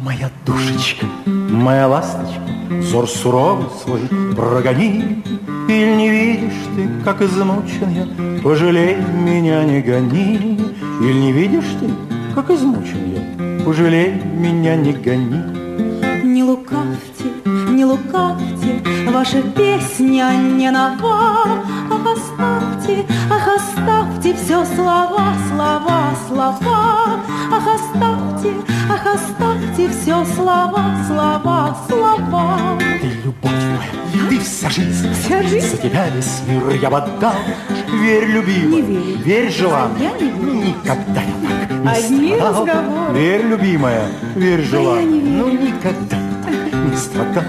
Моя душечка, моя ласточка, Взор суровый свой прогони, Или не видишь ты, как измучен я, Пожалей меня, не гони. Или не видишь ты, как измучен я, Пожалей меня, не гони. Не лукавьте, не лукавьте, Ваша песня не нова, Ах, оставьте, ах, оставьте Все слова, слова, слова, Ах, оставьте, ах, оставьте Все слова, слова, слова. Ты любовь моя, ты вся жизнь, Вся жизнь? За тебя весь мир я бы отдал. Верь, любимая, Не верю. верь, желанная, Я не верю. Никогда я так не Одни страдал. разговоры. Верь, любимая, верь, не верю. Ну, никогда так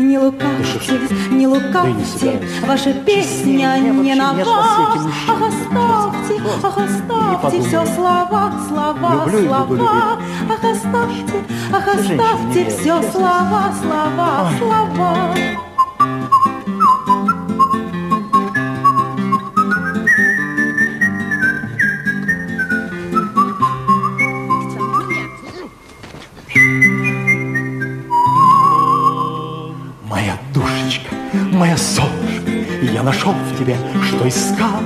не лукавьте, не Да лукавьте. Ваша песня не на мужчин. Ах, оставьте, ах, оставьте все слова, слова, Люблю слова. Ах, оставьте, ах, оставьте все слова, слова, слова. Моя душечка, моя солнышко, Я нашел в тебе, что искал.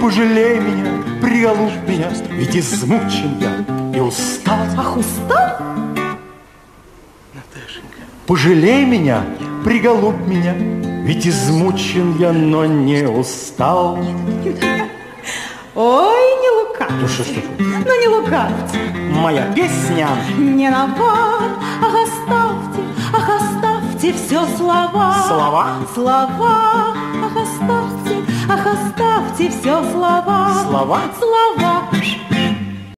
Пожалей меня, приголубь меня, Ведь измучен я и устал. Ах, устал? Пожалей меня, приголубь меня, Ведь измучен я, но не устал. Ой, не Ну лукавьте, что, что, что? ну не лукавьте. Моя песня Не ах, оставьте, ах, оставьте все слова. Слова? Слова, ах, оставьте, ах, оставьте все слова. Слова? Слова.